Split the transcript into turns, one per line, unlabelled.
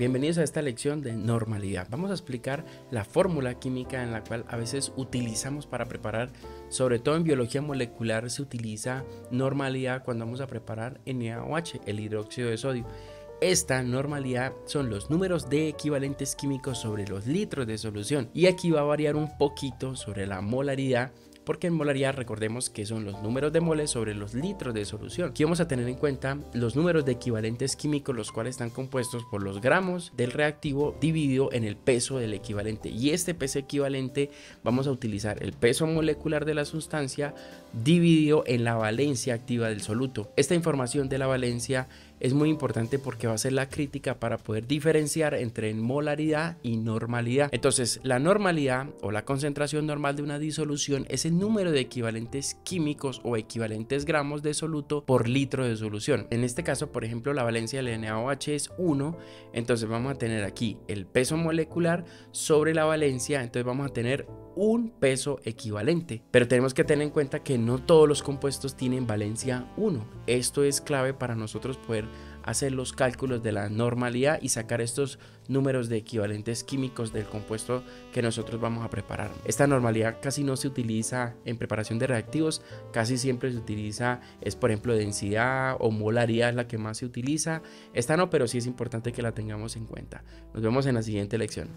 Bienvenidos a esta lección de normalidad. Vamos a explicar la fórmula química en la cual a veces utilizamos para preparar, sobre todo en biología molecular se utiliza normalidad cuando vamos a preparar NaOH, el hidróxido de sodio. Esta normalidad son los números de equivalentes químicos sobre los litros de solución y aquí va a variar un poquito sobre la molaridad porque en molaridad recordemos que son los números de moles sobre los litros de solución. Aquí vamos a tener en cuenta los números de equivalentes químicos, los cuales están compuestos por los gramos del reactivo dividido en el peso del equivalente. Y este peso equivalente vamos a utilizar el peso molecular de la sustancia dividido en la valencia activa del soluto. Esta información de la valencia es muy importante porque va a ser la crítica para poder diferenciar entre molaridad y normalidad. Entonces, la normalidad o la concentración normal de una disolución es el número de equivalentes químicos o equivalentes gramos de soluto por litro de solución. En este caso, por ejemplo, la valencia del NaOH es 1, entonces vamos a tener aquí el peso molecular sobre la valencia, entonces vamos a tener un peso equivalente. Pero tenemos que tener en cuenta que no todos los compuestos tienen valencia 1. Esto es clave para nosotros poder hacer los cálculos de la normalidad y sacar estos números de equivalentes químicos del compuesto que nosotros vamos a preparar. Esta normalidad casi no se utiliza en preparación de reactivos, casi siempre se utiliza es por ejemplo densidad o molaridad la que más se utiliza. Esta no, pero sí es importante que la tengamos en cuenta. Nos vemos en la siguiente lección.